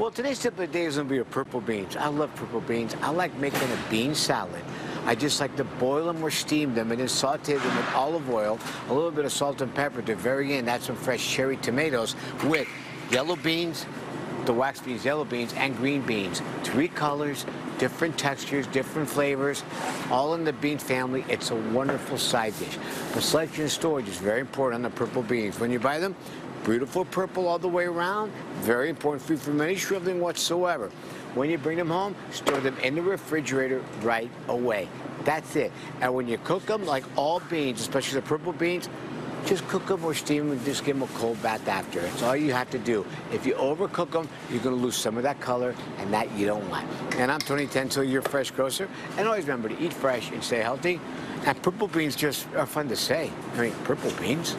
Well, today's tip of the day is going to be your purple beans. I love purple beans. I like making a bean salad. I just like to boil them or steam them and then saute them with olive oil, a little bit of salt and pepper. At the very end, add some fresh cherry tomatoes with yellow beans, the wax beans, yellow beans, and green beans. Three colors, different textures, different flavors, all in the bean family. It's a wonderful side dish. The selection and storage is very important on the purple beans. When you buy them, beautiful purple all the way around, very important, food from any shriveling whatsoever. When you bring them home, store them in the refrigerator right away. That's it. And when you cook them, like all beans, especially the purple beans, just cook them or steam them and just give them a cold bath after. It's all you have to do. If you overcook them, you're going to lose some of that color, and that you don't want. And I'm Tony Tantillo, your fresh grocer. And always remember to eat fresh and stay healthy. And purple beans just are fun to say. I mean, purple beans.